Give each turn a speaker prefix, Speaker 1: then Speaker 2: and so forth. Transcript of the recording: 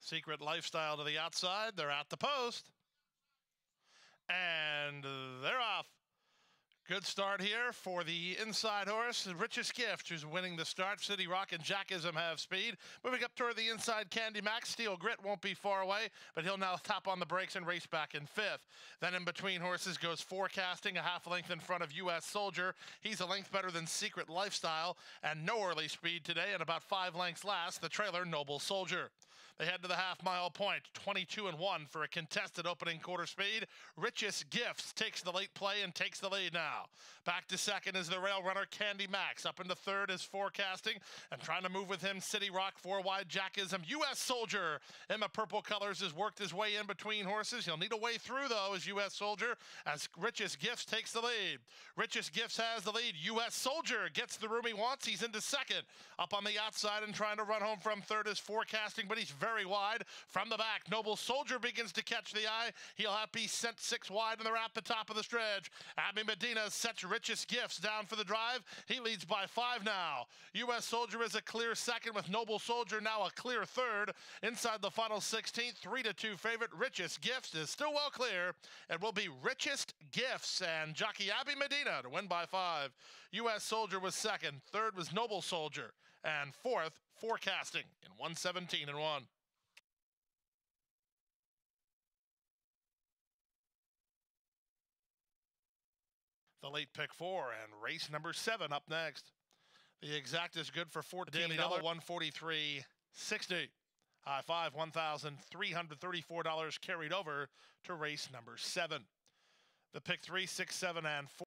Speaker 1: Secret lifestyle to the outside. They're at the post. And they're off. Good start here for the inside horse, Richest Gift, who's winning the start. City Rock and Jackism have speed. Moving up toward the inside, Candy Max. Steel Grit won't be far away, but he'll now tap on the brakes and race back in fifth. Then in between horses goes Forecasting, a half length in front of U.S. Soldier. He's a length better than Secret Lifestyle, and no early speed today, and about five lengths last, the trailer Noble Soldier. They head to the half mile point, 22 and 1 for a contested opening quarter speed. Richest Gifts takes the late play and takes the lead now. Back to second is the rail runner Candy Max. Up into third is forecasting and trying to move with him City Rock, four wide Jackism. U.S. Soldier in the purple colors has worked his way in between horses. He'll need a way through though as U.S. Soldier as Richest Gifts takes the lead. Richest Gifts has the lead. U.S. Soldier gets the room he wants. He's into second. Up on the outside and trying to run home from third is forecasting, but he's very wide from the back. Noble Soldier begins to catch the eye. He'll have be sent six wide, and they're at the top of the stretch. Abby Medina sets richest gifts down for the drive. He leads by five now. U.S. Soldier is a clear second with Noble Soldier now a clear third. Inside the final 16th, three to two favorite. Richest Gifts is still well clear. It will be Richest Gifts and jockey Abby Medina to win by five. U.S. Soldier was second. Third was Noble Soldier. And fourth, Forecasting in 117 and 1. the late pick four, and race number seven up next. The exacta is good for fourteen. Daily double one forty three sixty. High five one thousand three hundred thirty four dollars carried over to race number seven. The pick three, six, seven, and four.